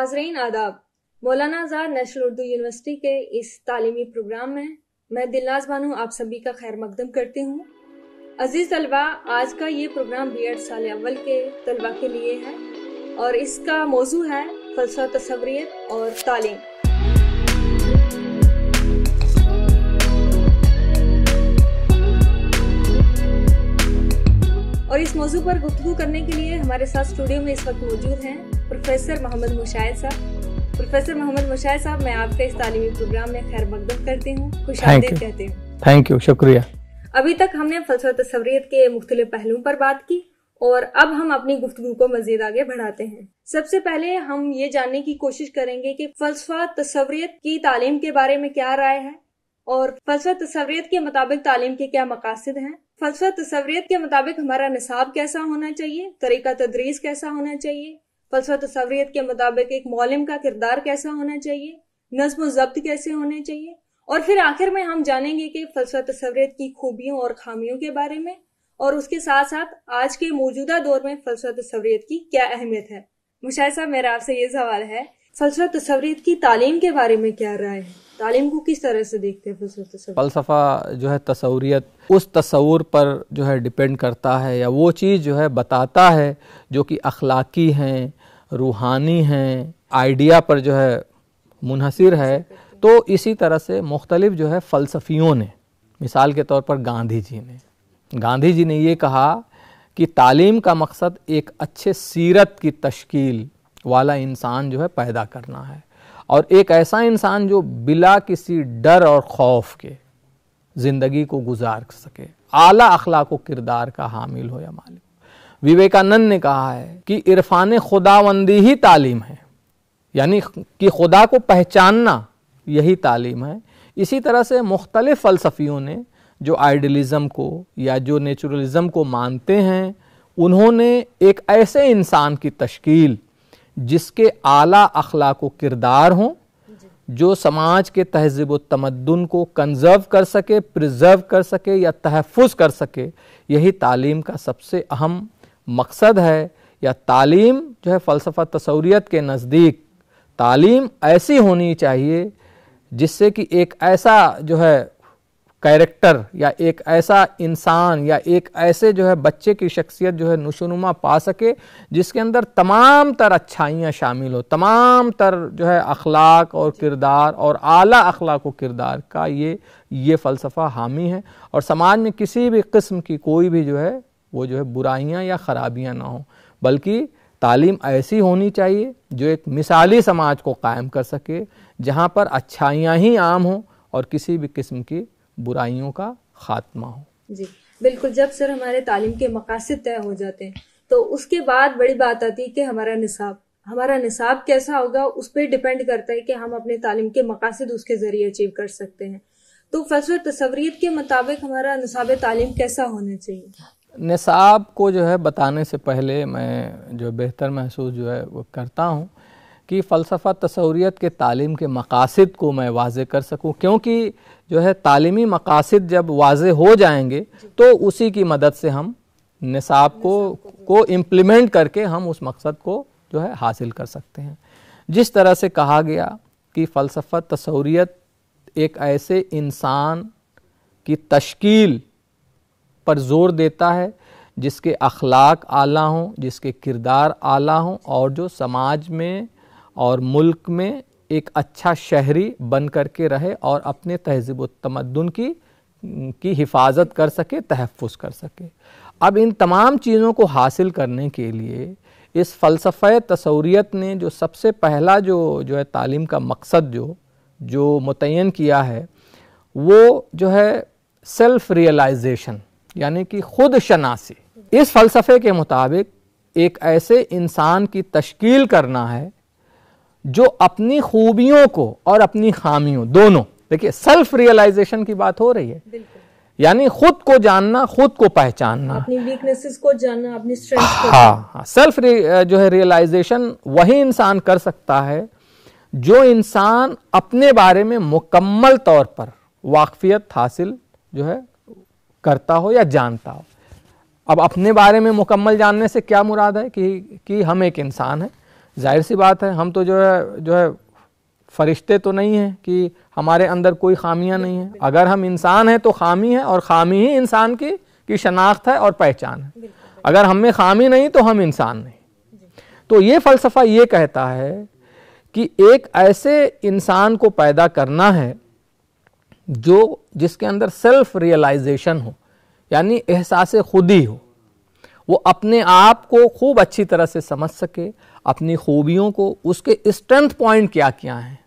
नाजरीन, आदाब। मौलाना आज़ाद national Urdu university के इस तालीमी प्रोग्राम में मैं दिलनाज बानू आप सभी का खैर मकदम करती हूँ। अज़ीज़ तलबा, आज का ये प्रोग्राम बी एड साल अव्वल के तलबा के लिए है और इसका मौजू है फलसा तस्वरीत और तालीम। और इस मौजू पर गुफ्तु करने के लिए हमारे साथ स्टूडियो में इस वक्त मौजूद हैं प्रोफेसर मोहम्मद मुशाहिद साहब। प्रोफेसर मोहम्मद मुशाहिद साहब मैं आपके इस तालीमी प्रोग्राम में खैर मकदम करती हूँ। खुश कहती हूँ। थैंक यू शुक्रिया। अभी तक हमने फलसफा तस्वरीत के मुख्तलिफ़ पहलुओं पर बात की और अब हम अपनी गुफ्तगु को मजीद आगे बढ़ाते हैं। सबसे पहले हम ये जानने की कोशिश करेंगे कि फलसफा तस्वरीत की तालीम के बारे में क्या राय है और फलसफा तस्वरीत के मुताबिक तालीम के क्या मकासद हैं। फलसफा तस्वरीत के मुताबिक हमारा निसाब कैसा होना चाहिए? तरीका तदरीस कैसा होना चाहिए? फलसफा तस्वरीत के मुताबिक एक मौलम का किरदार कैसा होना चाहिए? नज्म जब्त कैसे होने चाहिए? और फिर आखिर में हम जानेंगे कि फलसफा तस्वरीत की खूबियों और खामियों के बारे में और उसके साथ साथ आज के मौजूदा दौर में फलसफा तस्वरीत की क्या अहमियत है? मुशाह साहब, मेरा आपसे ये सवाल है फलसफा तस्वरीत की तालीम के बारे में क्या राय है? तालीम को किस तरह से देखते हैं फ़लसफ़ा जो है तस्वूरियत, उस तस्वूर पर जो है डिपेंड करता है या वो चीज़ जो है बताता है जो कि अखलाकी हैं, रूहानी हैं, आइडिया पर जो है मुनहसर है। तो इसी तरह से मुख्तलिफ़ जो है फ़लसफ़ियों ने, मिसाल के तौर पर गांधी जी ने। गांधी जी ने ये कहा कि तालीम का मकसद एक अच्छे सीरत की तश्कील वाला इंसान जो है पैदा करना है। और एक ऐसा इंसान जो बिला किसी डर और खौफ के ज़िंदगी को गुजार सके, आला अखलाक किरदार का हामिल हो या मालिक। विवेकानंद ने कहा है कि इरफान खुदावंदी ही तालीम है। यानी कि खुदा को पहचानना यही तालीम है। इसी तरह से मुख्तलिफ़ फ़लसफ़ियों ने जो आइडलिज़म को या जो नेचुरलिज़म को मानते हैं, उन्होंने एक ऐसे इंसान की तश्कील जिसके आला अखलाक किरदार हों, जो समाज के तहजीब तमदन को कंजर्व कर सके प्रिजर्व कर सके या तहफ़ कर सके, यही तालीम का सबसे अहम मकसद है। या तालीम जो है फ़लसफ़ा तस्वूरीत के नज़दीक, तालीम ऐसी होनी चाहिए जिससे कि एक ऐसा जो है कैरेक्टर या एक ऐसा इंसान या एक ऐसे जो है बच्चे की शख्सियत जो है नशोनुमा पा सके, जिसके अंदर तमाम तर अच्छाइयाँ शामिल हो, तमाम तर जो है अखलाक और किरदार और आला अखलाक किरदार का ये ये फ़लसफ़ा हामी है। और समाज में किसी भी किस्म की कोई भी जो है, वो जो है बुराइयाँ या ख़राबियाँ ना हो, बल्कि तालीम ऐसी होनी चाहिए जो एक मिसाली समाज को कायम कर सके, जहाँ पर अच्छाइयाँ ही आम हों और किसी भी किस्म की बुराइयों का खात्मा हो। जी बिल्कुल जब सर हमारे तालीम के मकासद तय हो जाते हैं तो उसके बाद बड़ी बात आती है कि हमारा निसाब हमारा निसाब कैसा होगा उस पर डिपेंड करता है कि हम अपने तालीम के मकासद उसके ज़रिए अचीव कर सकते हैं। तो फसव तस्वरीत के मुताबिक हमारा निसाब तालीम कैसा होना चाहिए? निसाब को जो है बताने से पहले मैं जो बेहतर महसूस जो है वो करता हूँ। कि फ़लसफ़ा तस्वूरीत के तालीम के मकासद को मैं वाज कर सकूँ? क्योंकि जो है तालीमी मकासद जब वाज हो जाएँगे तो उसी की मदद से हम निसाब को को इम्प्लीमेंट करके हम उस मकसद को जो है हासिल कर सकते हैं। जिस तरह से कहा गया कि फ़लसफ़ा तस्वूरीत एक ऐसे इंसान की तश्कील पर ज़ोर देता है जिसके अखलाक आला हों जिसके किरदार आला हों और जो समाज में और मुल्क में एक अच्छा शहरी बन कर के रहे और अपने तहजीब तमदन की की हिफाजत कर सके तहफ़ कर सके। अब इन तमाम चीज़ों को हासिल करने के लिए इस फ़लसफ़ तस्वूरीत ने जो सबसे पहला जो जो है तालीम का मकसद जो जो मुतन किया है, वो जो है सेल्फ रियलाइजेशन यानी कि खुद शनासी। इस फ़लसफ़े के मुताबिक एक ऐसे इंसान की तश्कील करना है जो अपनी खूबियों को और अपनी खामियों दोनों। देखिए सेल्फ रियलाइजेशन की बात हो रही है। यानी खुद को जानना खुद को पहचानना। अपनी वीकनेसेस को जानना अपनी स्ट्रेंथ हाँ हाँ। सेल्फ जो है रियलाइजेशन वही इंसान कर सकता है जो इंसान अपने बारे में मुकम्मल तौर पर वाकफियत हासिल जो है करता हो या जानता हो। अब अपने बारे में मुकम्मल जानने से क्या मुराद है कि कि हम एक इंसान है? ज़ाहिर सी बात है हम तो जो है जो है फरिश्ते तो नहीं हैं कि हमारे अंदर कोई खामियाँ नहीं है। अगर हम इंसान हैं तो खामी है और खामी ही इंसान की की शनाख्त है और पहचान है। अगर हम में खामी नहीं तो हम इंसान नहीं। तो ये फ़लसफ़ा ये कहता है कि एक ऐसे इंसान को पैदा करना है जो जिसके अंदर सेल्फ रियलाइजेशन हो यानी एहसास खुदी हो। वो अपने आप को खूब अच्छी तरह से समझ सके अपनी खूबियों को, उसके स्ट्रेंथ पॉइंट क्या क्या हैं?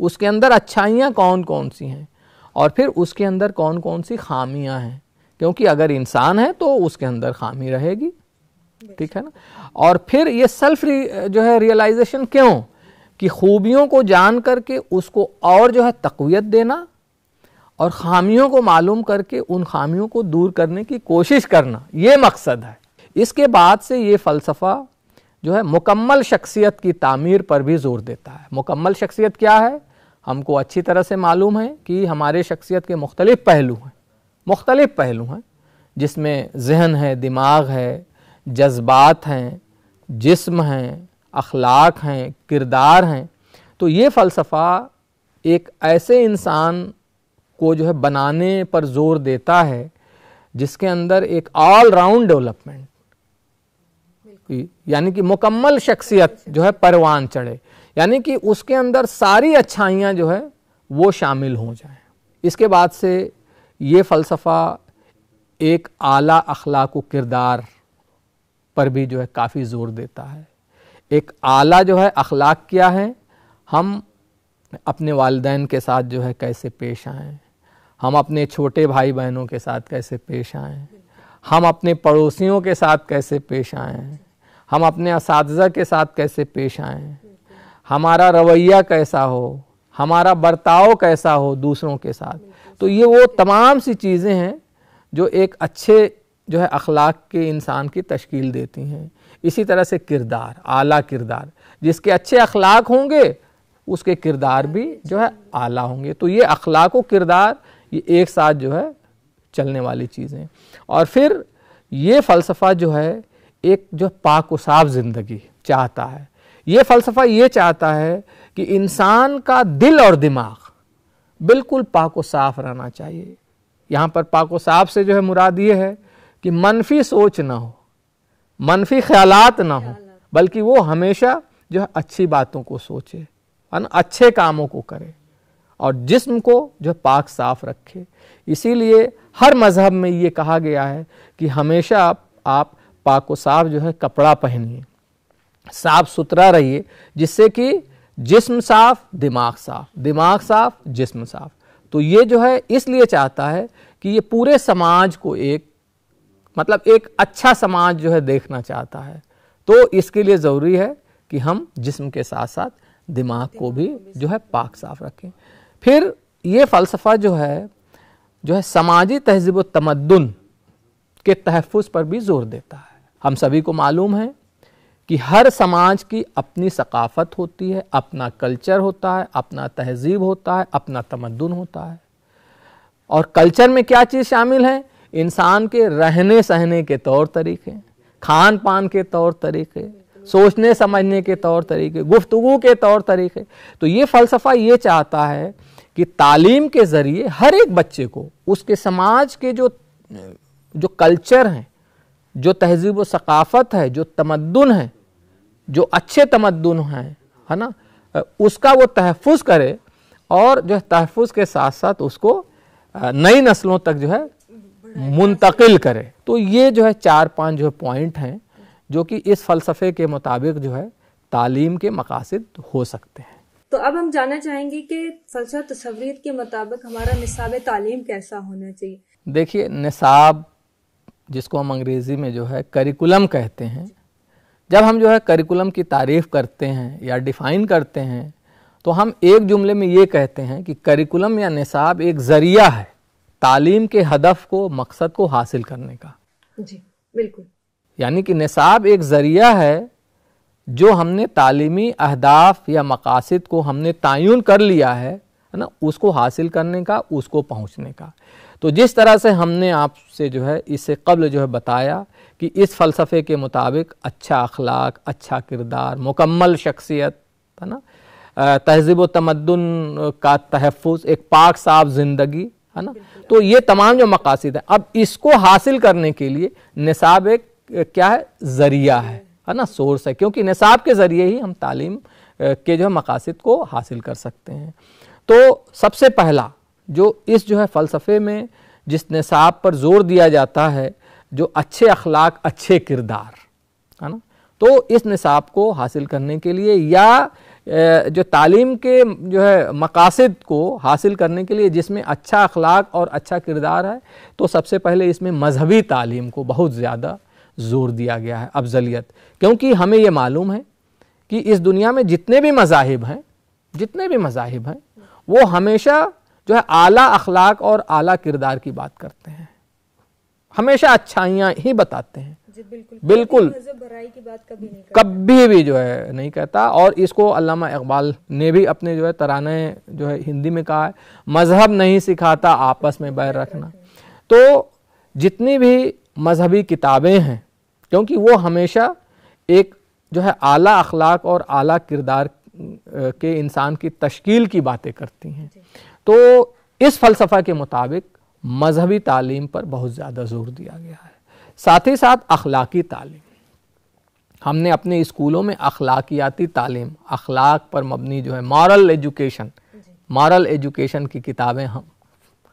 उसके अंदर अच्छाइयाँ कौन कौन सी हैं? और फिर उसके अंदर कौन कौन सी खामियाँ हैं? क्योंकि अगर इंसान है तो उसके अंदर खामी रहेगी। ठीक है ना? और फिर ये सेल्फ जो है रियलाइजेशन क्यों? कि खूबियों को जान करके उसको और जो है तकवीत देना और खामियों को मालूम करके उन खामियों को दूर करने की कोशिश करना, ये मकसद है। इसके बाद से ये फ़लसफ़ा जो है मुकम्मल शख्सियत की तामीर पर भी ज़ोर देता है। मुकम्मल शख्सियत क्या है? हमको अच्छी तरह से मालूम है कि हमारे शख्सियत के मुख्तलिफ़ पहलू हैं। मुख्तलिफ़ पहलू हैं, जिसमें जहन है, दिमाग है, जज्बात हैं, जिस्म हैं, अखलाक हैं, किरदार हैं। तो ये फ़लसफ़ा एक ऐसे इंसान को जो है बनाने पर ज़ोर देता है, जिसके अंदर एक ऑल राउंड डेवलपमेंट यानी कि मुकम्मल शख्सियत जो है परवान चढ़े। यानी कि उसके अंदर सारी अच्छाइयाँ जो है, वो शामिल हो जाएँ। इसके बाद से ये फ़लसफ़ा एक आला अखलाक किरदार पर भी जो है काफ़ी ज़ोर देता है। एक आला जो है अखलाक क्या है? हम अपने वालदेन के साथ जो है कैसे पेश आएँ? हम अपने छोटे भाई बहनों के साथ कैसे पेश आएँ? हम अपने पड़ोसियों के साथ कैसे पेश आएँ? हम अपने इस के साथ कैसे पेश आएँ? हमारा रवैया कैसा हो? हमारा बर्ताव कैसा हो दूसरों के साथ? तो ये वो तमाम सी चीज़ें हैं जो एक अच्छे, जो है, अखलाक के इंसान की तश्कील देती हैं। इसी तरह से किरदार, आला किरदार। जिसके अच्छे अखलाक होंगे, उसके किरदार भी, जो है, आला होंगे। तो ये अखलाक व किरदार, ये एक साथ, जो है, चलने वाली चीज़ें और फिर ये फ़लसफ़ा जो है एक जो पाक साफ़ ज़िंदगी चाहता है। ये फ़लसफ़ा ये चाहता है कि इंसान का दिल और दिमाग बिल्कुल पाक व साफ़ रहना चाहिए। यहाँ पर पाक व साफ़ से जो है मुराद ये है कि मनफी सोच ना हो मनफी ख्यालात ना हो बल्कि वो हमेशा जो है अच्छी बातों को सोचे अच्छे कामों को करे और जिस्म को जो पाक साफ़ रखे। इसीलिए हर मज़हब में ये कहा गया है कि हमेशा आप, आप पाक साफ़ जो है कपड़ा पहनिए। साफ़ सुथरा रहिए, जिससे कि जिस्म साफ़, दिमाग साफ़। दिमाग साफ़, जिस्म साफ़। तो ये जो है इसलिए चाहता है कि ये पूरे समाज को एक मतलब एक अच्छा समाज जो है देखना चाहता है। तो इसके लिए ज़रूरी है कि हम जिस्म के साथ साथ दिमाग को भी जो है पाक साफ़ रखें। फिर ये फ़लसफ़ा जो है जो है समाजी तहजीब तमद्दन के तहफ़ पर भी ज़ोर देता है। हम सभी को मालूम है कि हर समाज की अपनी सकाफ़त होती है, अपना कल्चर होता है, अपना तहजीब होता है, अपना तमद्दन होता है। और कल्चर में क्या चीज़ शामिल है? इंसान के रहने सहने के तौर तरीके, खान पान के तौर तरीके, सोचने समझने के तौर तरीके, गुफ्तगु के तौर तरीके। तो ये फ़लसफ़ा ये चाहता है कि तालीम के ज़रिए हर एक बच्चे को, उसके समाज के जो जो कल्चर हैं जो तहजीब व सकाफ़त है जो तमद्दन है जो अच्छे तमद्दन हैं है ना? उसका वो तहफ़ करे और जो है तहफ़ के साथ साथ उसको नई नस्लों तक जो है मुंतकिल करे। तो ये जो है चार पाँच जो है पॉइंट हैं जो कि इस फ़लसफ़े के मुताबिक जो है तालीम के मकासद हो सकते हैं। तो अब हम जानना चाहेंगे कि फलसा तस्वीर के मुताबिक हमारा निसाब तालीम कैसा होना चाहिए? देखिए निसाब जिसको हम अंग्रेज़ी में जो है करिकुलम कहते हैं। जब हम जो है करिकुलम की तारीफ़ करते हैं या डिफ़ाइन करते हैं तो हम एक जुमले में ये कहते हैं कि करिकुलम या निसाब एक ज़रिया है तालीम के हदफ को मकसद को हासिल करने का। जी बिल्कुल। यानी कि निसाब एक ज़रिया है जो हमने तालीमी अहदाफ या मकासद को हमने तयन कर लिया है है ना? उसको हासिल करने का उसको पहुँचने का। तो जिस तरह से हमने आपसे जो है इससे कबल जो है बताया कि इस फ़लसफ़े के मुताबिक अच्छा अखलाक अच्छा किरदार मुकम्मल शख्सियत है ना? तहज़ीब तमदन का तहफ़ एक पाक साफ़ ज़िंदगी है ना? तो ये तमाम जो मकासद है अब इसको हासिल करने के लिए निसाब एक क्या है? ज़रिया है है ना? सोर्स है क्योंकि निसाब के ज़रिए ही हम तालीम के जो है मकासद को हासिल कर सकते हैं। तो सबसे पहला जो इस जो है फ़लसफ़े में जिस निसाब पर ज़ोर दिया जाता है, जो अच्छे अखलाक, अच्छे किरदार, है ना? तो इस निसाब को हासिल करने के लिए या जो तालीम के जो है मकासद को हासिल करने के लिए जिसमें अच्छा अखलाक और अच्छा किरदार है तो सबसे पहले इसमें मजहबी तालीम को बहुत ज़्यादा ज़ोर दिया गया है, अफजलियत। क्योंकि हमें ये मालूम है कि इस दुनिया में जितने भी मजाहिब हैं, जितने भी मजाहिब हैं, वो हमेशा जो है आला अखलाक और आला किरदार की बात करते हैं। हमेशा अच्छाइयाँ ही बताते हैं। बिल्कुल। बिल्कुल। की बात कभी नहीं कभी भी जो है नहीं कहता और इसको अल्लामा इकबाल ने भी अपने जो है तराने जो है हिंदी में कहा है मज़हब नहीं सिखाता आपस में बैर रखना। तो जितनी भी मजहबी किताबें हैं क्योंकि वो हमेशा एक जो है आला अखलाक और आला किरदार के इंसान की तश्कील की बातें करती हैं। तो इस फ़लसफ़ा के मुताबिक मजहबी तालीम पर बहुत ज़्यादा ज़ोर दिया गया है। साथ ही साथ अखलाकी तालीम। हमने अपने स्कूलों में अखलाकियाती तालीम अखलाक पर मबनी जो है मॉरल एजुकेशन मॉरल एजुकेशन की किताबें हम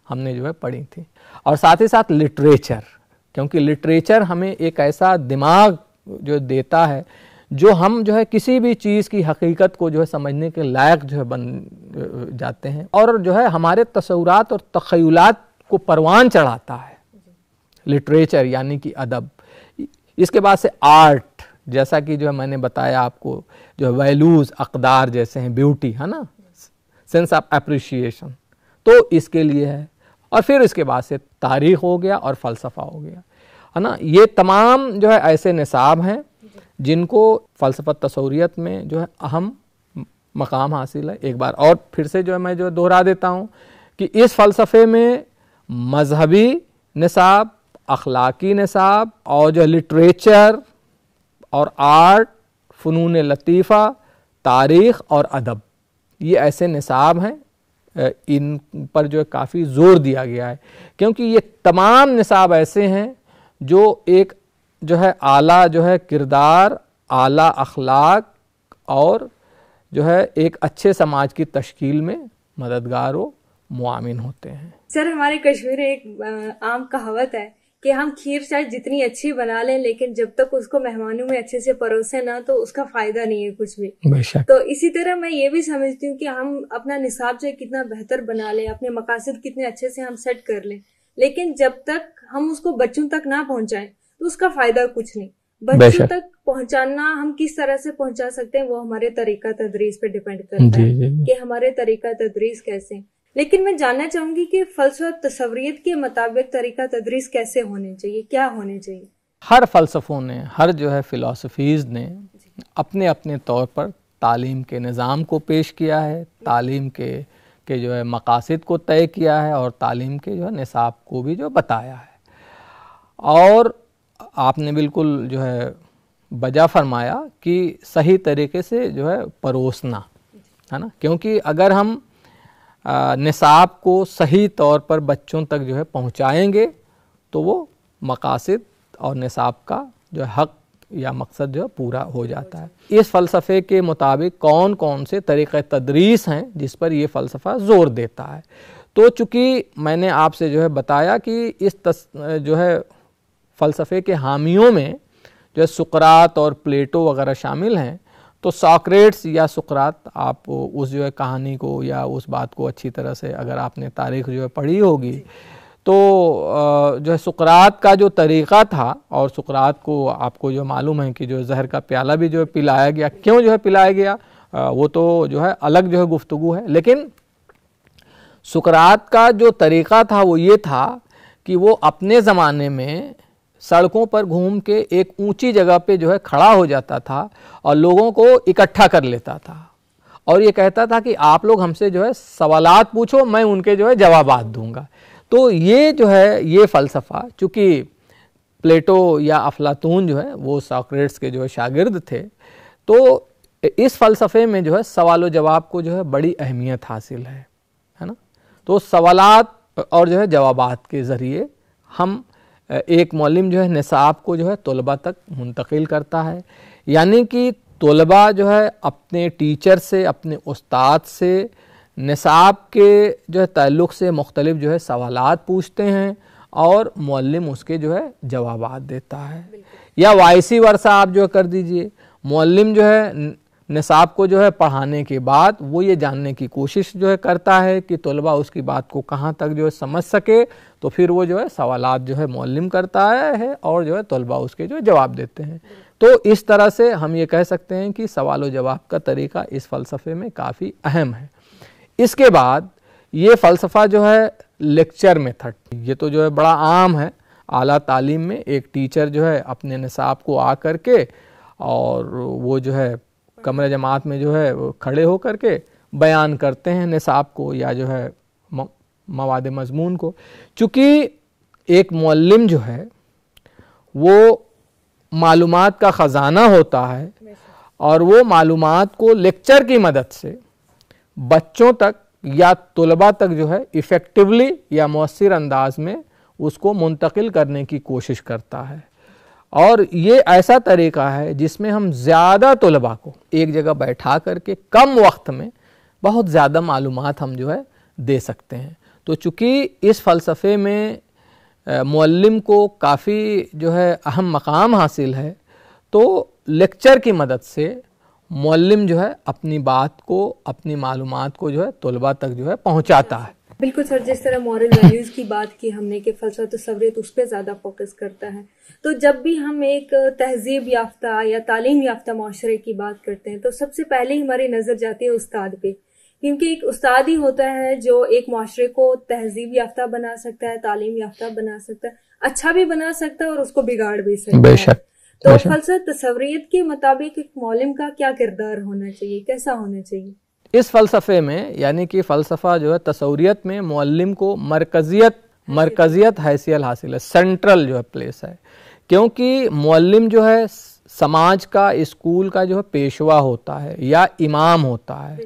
हमने जो है पढ़ी थी। और साथ ही साथ लिटरेचर क्योंकि लिटरेचर हमें एक ऐसा दिमाग जो देता है जो हम जो है किसी भी चीज़ की हकीकत को जो है समझने के लायक जो है बन जाते हैं और जो है हमारे तस्वुरात और तखयलात को परवान चढ़ाता है। लिटरेचर यानी कि अदब। इसके बाद से आर्ट, जैसा कि जो है मैंने बताया आपको, जो है वैल्यूज़, अकदार जैसे हैं, ब्यूटी, है ना? सेंस ऑफ़ अप्रिशिएशन तो इसके लिए है। और फिर इसके बाद से तारीख हो गया और फ़लसफ़ा हो गया। है ना? ये तमाम जो है ऐसे निसाब हैं जिनको फ़लसफ़ा तस्वूरियत में जो है अहम मकाम हासिल है एक बार। और फिर से जो है मैं जो दोहरा देता हूँ कि इस फ़लसफ़े में मजहबी निसाब, अखलाकी निसाब और जो लिटरेचर और आर्ट, फ़नून लतीफ़ा, तारीख़ और अदब, ये ऐसे निसाब हैं इन पर जो है काफ़ी ज़ोर दिया गया है। क्योंकि ये तमाम निसाब ऐसे हैं जो एक जो है आला जो है किरदार आला अखलाक और जो है एक अच्छे समाज की तश्कील में मददगार व मुआमिन होते हैं। सर हमारे कश्मीर में एक आम कहावत है कि हम खीर चाय जितनी अच्छी बना लें लेकिन जब तक उसको मेहमानों में अच्छे से परोसे ना तो उसका फ़ायदा नहीं है कुछ भी। तो इसी तरह मैं ये भी समझती हूँ कि हम अपना निसाब चाहे कितना बेहतर बना लें अपने मकासद कितने अच्छे से हम सेट कर लें लेकिन जब तक हम उसको बच्चों तक ना पहुंचाएँ तो उसका फ़ायदा कुछ नहीं। बच्चों तक पहुंचाना हम किस तरह से पहुँचा सकते हैं वो हमारे तरीका तदरीस पे डिपेंड करता है कि हमारे तरीका तदरीस कैसे लेकिन मैं जानना चाहूँगी कि फलसफा तस्वरीत के मुताबिक तरीका तदरीस कैसे होने चाहिए क्या होने चाहिए? हर फलसफों ने हर जो है फ़िलासफ़ीज़ ने अपने अपने तौर पर तालीम के निज़ाम को पेश किया है तालीम के के जो है मकासद को तय किया है और तालीम के जो है निसाब को भी जो बताया है। और आपने बिल्कुल जो है बजा फरमाया कि सही तरीके से जो है परोसना, है ना? क्योंकि अगर हम निसाब को सही तौर पर बच्चों तक जो है पहुंचाएँगे तो वो मकासद और निसाब का जो है हक या मकसद जो है पूरा हो जाता है। इस फ़लसफ़े के मुताबिक कौन कौन से तरीक़ तदरीस हैं जिस पर ये फ़लसफ़ा ज़ोर देता है? तो चूँकि मैंने आपसे जो है बताया कि इस तस, जो है फ़लसफ़े के हामियों में जो है सुकरात और प्लेटो वगैरह शामिल हैं तो सॉक्रेट्स या सुकरात आप उस जो है कहानी को या उस बात को अच्छी तरह से अगर आपने तारीख जो है पढ़ी होगी तो जो है सुकरात का जो तरीक़ा था और सुकरात को आपको जो मालूम है कि जो जहर का प्याला भी जो है पिलाया गया क्यों जो है पिलाया गया वो तो जो है अलग जो है गुफ्तु है लेकिन सुकरात का जो तरीक़ा था वो ये था कि वो अपने ज़माने में सड़कों पर घूम के एक ऊँची जगह पे जो है खड़ा हो जाता था और लोगों को इकट्ठा कर लेता था। और ये कहता था कि आप लोग हमसे जो है सवालात पूछो, मैं उनके जो है जवाबात दूँगा। तो ये जो है, ये फ़लसफ़ा, चूँकि प्लेटो या अफलातून जो है, वो सॉक्रेट्स के जो है शागिर्द थे तो इस फ़लसफ़े में जो है सवाल जवाब को जो है बड़ी अहमियत हासिल है है ना? तो सवालात और जो है जवाबात के ज़रिए हम एक मौलम जो है निसाब को जो है तलबा तक मुंतकिल करता है। यानी कि तलबा जो है अपने टीचर से अपने उस्ताद से निसाब के जो है ताल्लुक़ से मुख्तलिफ़ जो है सवालात पूछते हैं और मौलम उसके जो है जवाब देता है। या वाइसी वर्षा आप जो कर दीजिए। मौलम जो है निसाब को जो है पढ़ाने के बाद वो ये जानने की कोशिश जो है करता है कि तलबा उसकी बात को कहाँ तक जो है समझ सके तो फिर वो जो है सवाल जो है मौलम करता है और जो है तलबा उसके जो है जवाब देते हैं तो इस तरह से हम ये कह सकते हैं कि सवाल व जवाब का तरीका इस फ़लसफ़े में काफ़ी अहम है इसके बाद ये फ़लसफ़ा जो है लेक्चर मेथड ये तो जो है बड़ा आम है आला तालीम में एक टीचर जो है अपने निसाब को आ कर के और वो जो है कमरे जमात में जो है, वो खड़े होकर के बयान करते हैं निसाब को या जो है मवाद मजमून को। चूँकि एक मौलम जो है, वो मालूम का ख़जाना होता है और वो मालूम को लेक्चर की मदद से बच्चों तक या तलबा तक जो है, इफ़ेक्टिवली या मौसर अंदाज में उसको मुंतकिल करने की कोशिश करता है। और ये ऐसा तरीका है जिसमें हम ज़्यादा तलबा को एक जगह बैठा करके कम वक्त में बहुत ज़्यादा मालूम हम जो है दे सकते हैं। तो चूँकि इस फ़लसफ़े में मौलम को काफ़ी जो है अहम मकाम हासिल है तो लेक्चर की मदद से मौलम जो है अपनी बात को, अपनी मालूम को जो है तलबा तक जो है पहुँचाता है। बिल्कुल सर जिस तरह मॉरल वैल्यूज़ की बात की हमने कि फलसफा तस्वरीत उस पर ज़्यादा फोकस करता है। तो जब भी हम एक तहजीब याफ्ता या तालीम याफ्ता माशरे की बात करते हैं तो सबसे पहले ही हमारी नज़र जाती है उस्ताद पे। क्योंकि एक उस्ताद ही होता है जो एक माशरे को तहजीब याफ्ता बना सकता है तालीम याफ्ता बना सकता है अच्छा भी बना सकता है और उसको बिगाड़ भी सकता है। तो फलसफा तस्वरीत के मुताबिक एक मौलम का क्या किरदार होना चाहिए कैसा होना चाहिए? इस फ़लसफ़े में, यानी कि फ़लसफ़ा जो है तस्वूरीत में मौलम को मरकज़ियत मरकज़ियत हैसियत हासिल है, सेंट्रल जो है प्लेस है। क्योंकि मौलम जो है समाज का, स्कूल का जो है पेशवा होता है या इमाम होता है।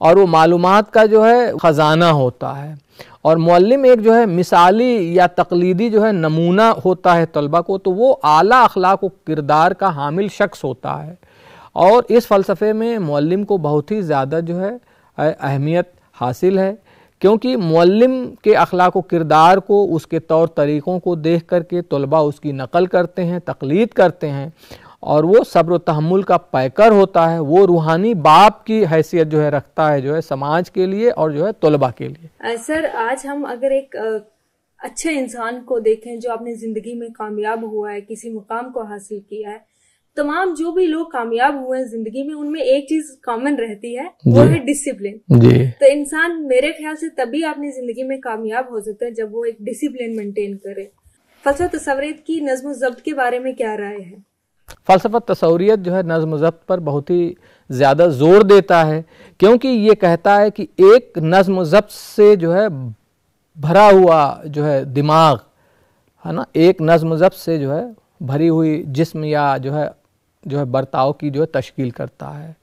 और वो मालूम का जो है ख़जाना होता है। और मौलम एक जो है मिसाली या तकलीदी जो है नमूना होता है तलबा को तो वो आला अखलाक किरदार का हामिल शख्स होता है। और इस फ़लसफ़े में मौलम को बहुत ही ज़्यादा जो है अहमियत हासिल है, क्योंकि मौलम के अखलाक किरदार को, उसके तौर तरीक़ों को देख कर के तलबा उसकी नकल करते हैं, तकलीद करते हैं, और वो सब्र तहमुल का पैकर होता है, वो रूहानी बाप की हैसियत जो है रखता है, जो है समाज के लिए और जो है तलबा के लिए। सर, आज हम अगर एक अच्छे इंसान को देखें जो अपनी ज़िंदगी में कामयाब हुआ है, किसी मुकाम को हासिल किया है तमाम जो भी लोग कामयाब हुए हैं ज़िंदगी में उनमें एक चीज़ कॉमन रहती है वो है डिसिप्लिन तो इंसान मेरे ख्याल से तभी अपनी ज़िंदगी में कामयाब हो सकता है जब वो एक डिसिप्लिन मेंटेन करे। फलसफा तस्वरीत की नज्म जब्त के बारे में क्या राय है? फलसफा तस्वरीत जो है नज्म जब्त पर बहुत ही ज़्यादा ज़ोर देता है क्योंकि ये कहता है कि एक नज्म जब्त से जो है भरा हुआ जो है दिमाग है ना? एक नज्म जब्त से जो है भरी हुई जिस्म या जो है जो है बर्ताव की जो है तश्कील करता है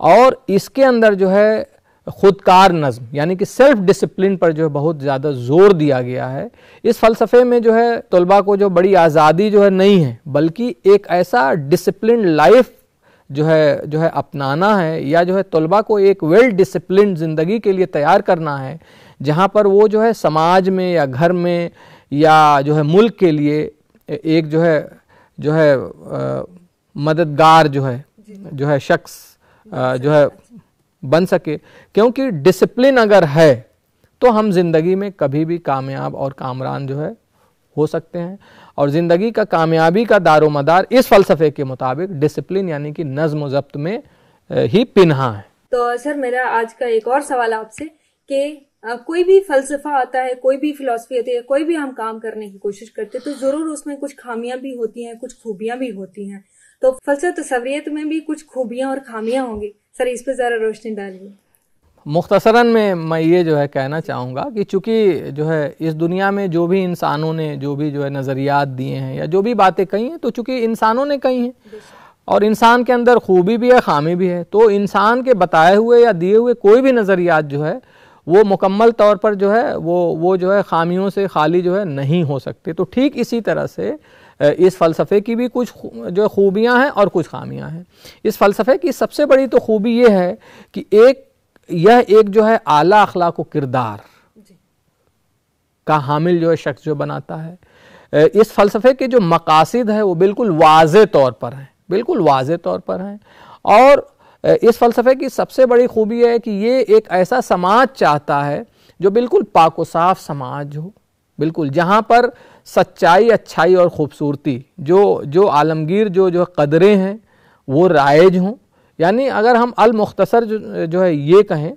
और इसके अंदर जो है ख़ुदकार नज़म यानी कि सेल्फ डिसिप्लिन पर जो है बहुत ज़्यादा ज़ोर दिया गया है इस फ़लसफ़े में जो है तलबा को जो बड़ी आज़ादी जो है नहीं है बल्कि एक ऐसा डिसिप्लिन लाइफ जो है जो है अपनाना है या जो है तलबा को एक वेल डिसिप्लिन ज़िंदगी के लिए तैयार करना है जहाँ पर वो जो है समाज में या घर में या जो है मुल्क के लिए एक जो है जो है मददगार जो है जो। है शख्स जो है बन सके। क्योंकि डिसिप्लिन अगर है तो हम ज़िंदगी में कभी भी कामयाब और कामरान जो है हो सकते हैं। और ज़िंदगी का कामयाबी का दारो मदार इस फ़लसफ़े के मुताबिक डिसिप्लिन यानी कि नज़म ज़ब्त में ही पिन्हा है। तो सर मेरा आज का एक और सवाल आपसे कि कोई भी फलसफा आता है कोई भी फिलोसफी होती है कोई भी हम काम करने की कोशिश करते हैं तो ज़रूर उसमें कुछ खामियाँ भी होती हैं कुछ खूबियाँ भी होती हैं। तो फलसफा तस्वरीत में भी कुछ खूबियाँ और खामियाँ होंगी। सर इस पर ज़रा रोशनी डालिए। मुख्तसरन में मैं ये जो है कहना चाहूँगा कि चूँकि जो है इस दुनिया में जो भी इंसानों ने जो भी जो है नज़रियात दिए हैं या जो भी बातें कही हैं तो चूँकि इंसानों ने कही हैं और इंसान के अंदर खूबी भी है खामी भी है तो इंसान के बताए हुए या दिए हुए कोई भी नज़रियात जो है वो मुकम्मल तौर पर जो है वो वो जो है खामियों से खाली जो है नहीं हो सकते। तो ठीक इसी तरह से इस फ़लसफ़े की भी कुछ जो खूबियाँ हैं और कुछ खामियाँ हैं। इस फ़लसफ़े की सबसे बड़ी तो खूबी ये है कि एक यह एक जो है आला अखलाक किरदार का हामिल जो है शख्स जो बनाता है। इस फ़लसफ़े के जो मकासद है वो बिल्कुल वाज तौर पर हैं बिल्कुल वाज तौर पर हैं। और इस फ़लसफ़े की सबसे बड़ी खूबी है कि ये एक ऐसा समाज चाहता है जो बिल्कुल पाक साफ़ समाज हो बिल्कुल जहाँ पर सच्चाई अच्छाई और ख़ूबसूरती जो जो आलमगीर जो जो कदरें हैं वो राइज हों। यानी अगर हम अल मुख्तसर जो, जो है ये कहें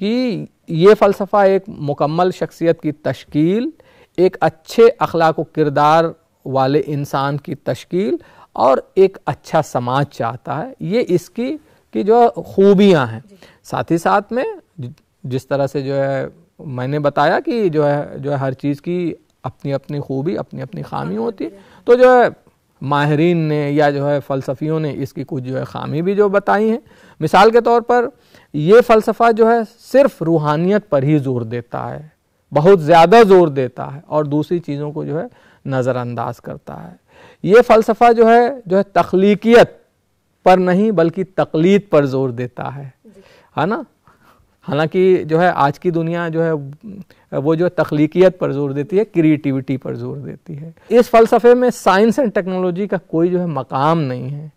कि ये फ़लसफ़ा एक मुकम्मल शख्सियत की तश्कील एक अच्छे अखलाक किरदार वाले इंसान की तश्कील और एक अच्छा समाज चाहता है ये इसकी की जो खूबियाँ हैं। साथ ही साथ में जिस तरह से जो है मैंने बताया कि जो है जो है हर चीज़ की अपनी अपनी खूबी अपनी अपनी खामी होती। है तो जो है माहरीन ने या जो है फ़लसफ़ियों ने इसकी कुछ जो है खामी भी जो बताई हैं। मिसाल के तौर पर ये फ़लसफ़ा जो है सिर्फ़ रूहानियत पर ही ज़ोर देता है। बहुत ज़्यादा ज़ोर देता है और दूसरी चीज़ों को जो है नज़रअंदाज करता है। ये फ़लसफ़ा जो है जो है तख्लीकियत पर नहीं बल्कि तकलीद पर ज़ोर देता है। है ना? हालाँकि जो है आज की दुनिया जो है, वो जो है तख्लीकियत पर ज़ोर देती है, क्रिएटिविटी पर ज़ोर देती है। इस फ़लसफ़े में साइंस एंड टेक्नोलॉजी का कोई जो है मकाम नहीं है।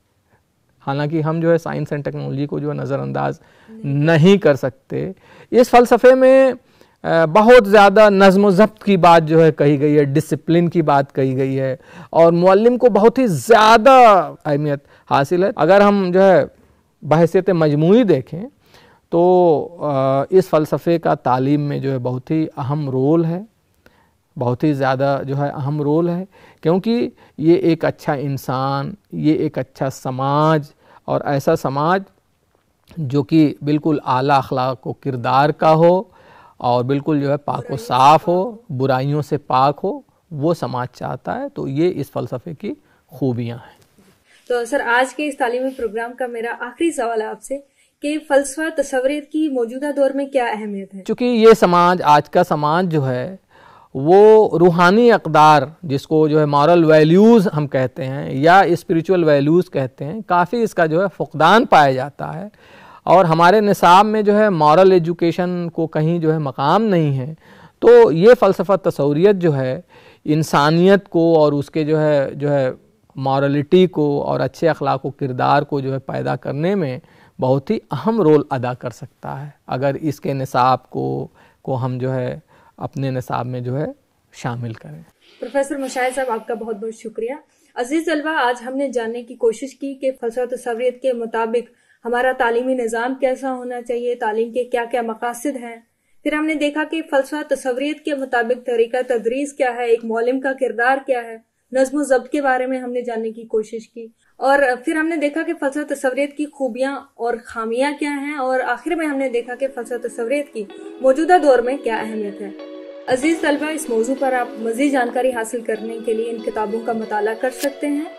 हालाँकि हम जो है साइंस एंड टेक्नोलॉजी को जो है नज़रअंदाज नहीं कर सकते। इस फ़लसफ़े में बहुत ज़्यादा नज़म ज़ब्त की बात जो है कही गई है, डिसिप्लिन की बात कही गई है, और मुअल्लिम को बहुत ही ज़्यादा अहमियत हासिल है। अगर हम जो है बहसीत मजमू देखें तो इस फ़लसफ़े का तालीम में जो है बहुत ही अहम रोल है। बहुत ही ज़्यादा जो है अहम रोल है क्योंकि ये एक अच्छा इंसान ये एक अच्छा समाज और ऐसा समाज जो कि बिल्कुल आला अखलाक व किरदार का हो और बिल्कुल जो है पाक व साफ़ हो। बुराइयों से पाक हो वो समाज चाहता है। तो ये इस फ़लसफ़े की खूबियाँ हैं। तो सर आज के इस तालीमी प्रोग्राम का मेरा आखिरी सवाल है आपसे। कि फलसफा तस्वरीत की मौजूदा दौर में क्या अहमियत है? चूँकि ये समाज, आज का समाज जो है, वो रूहानी अकदार, जिसको जो है मॉरल वैल्यूज़ हम कहते हैं, या स्पिरिचुअल वैल्यूज़ कहते हैं, काफ़ी इसका जो है फुकदान पाया जाता है। और हमारे निसाब में जो है मॉरल एजुकेशन को कहीं जो है मकाम नहीं है। तो ये फ़लसफ़ा तस्वरीत जो है, इंसानियत को और उसके जो है जो है मॉरलिटी को और अच्छे अखलाक किरदार को जो है पैदा करने में बहुत ही अहम रोल अदा कर सकता है। अगर इसके निसाब को को हम जो है, अपने निसाब में जो है, शामिल करें। प्रोफेसर मुशाहिद साहब, आपका बहुत बहुत शुक्रिया। अज़ीज़ तलबा आज हमने जानने की कोशिश की कि फलसा तस्वीर के मुताबिक हमारा तालीमी निज़ाम कैसा होना चाहिए, तालीम के क्या क्या मकासद हैं। फिर हमने देखा कि फलसा तस्वरीत के मुताबिक तरीका तदरीस क्या है, एक मौलम का किरदार क्या है। नज्म जब्त के बारे में हमने जानने की कोशिश की। और फिर हमने देखा कि फलसा तस्वरीत की खूबियाँ और खामियाँ क्या हैं, और आखिर में हमने देखा कि फलसा तस्वरीत की मौजूदा दौर में क्या अहमियत है। अज़ीज़ तलबा, इस मौजू पर आप मजीद जानकारी हासिल करने के लिए इन किताबों का मताला कर सकते हैं।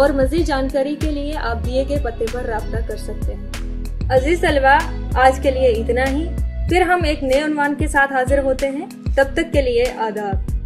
और मजीद जानकारी के लिए आप दिए गए पते पर रबता कर सकते हैं। अज़ीज़ सलवा, आज के लिए इतना ही। फिर हम एक नए उन्वान के साथ हाजिर होते हैं। तब तक के लिए आदाब।